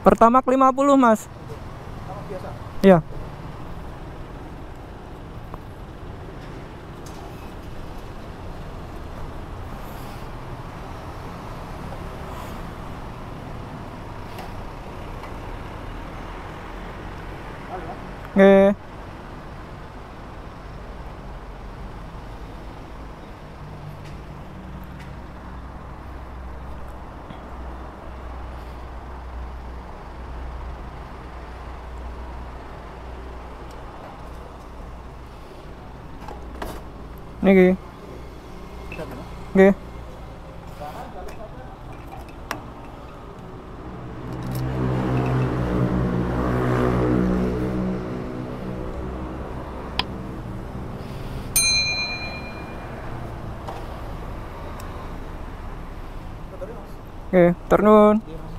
Pertama 50 mas Sama biasa. Iya Oke Niki gitu. Oke Motornya mas.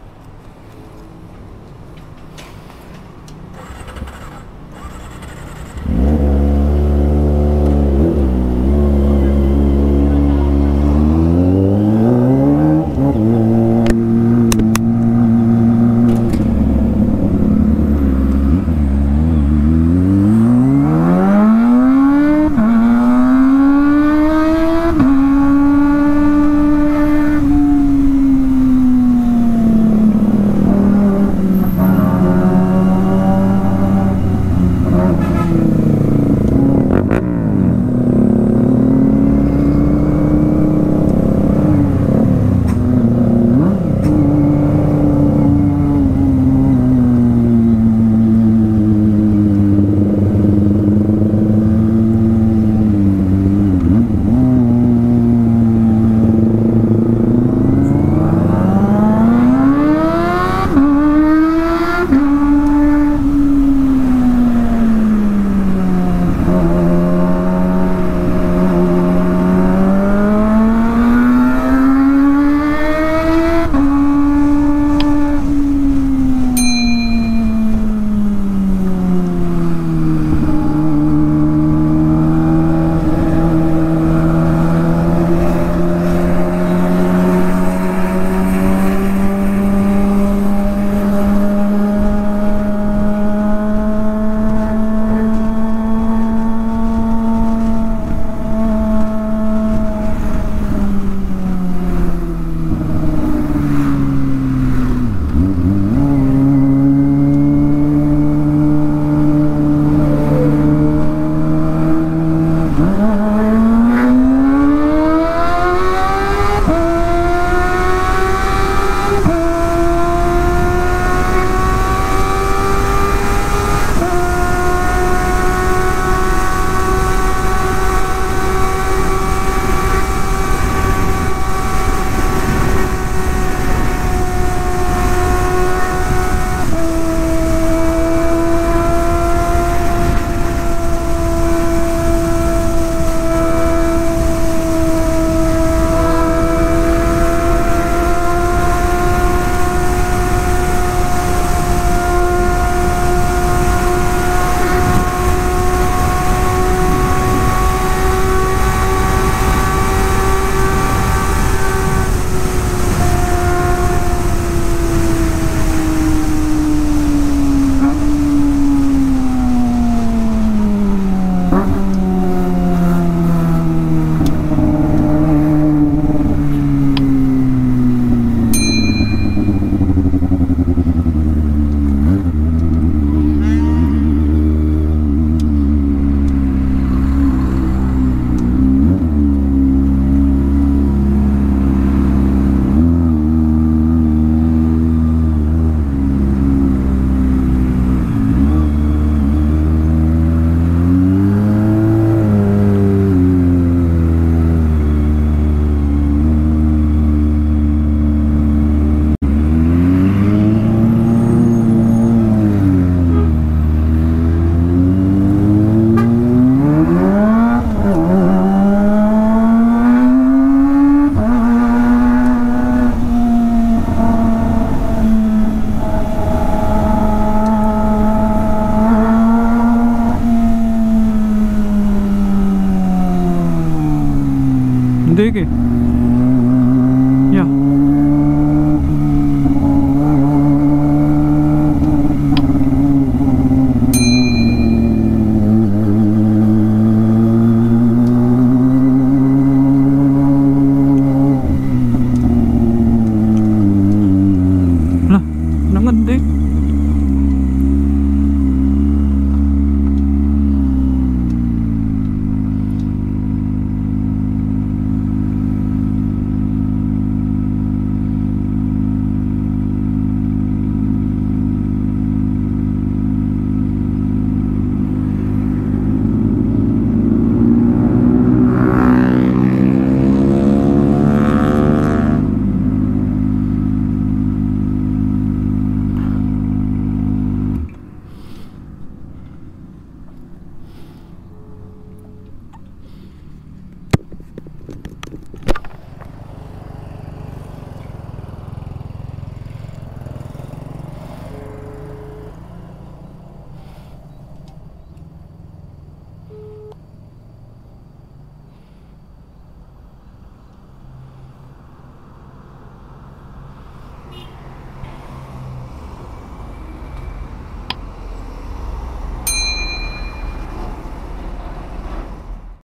Oke, turun.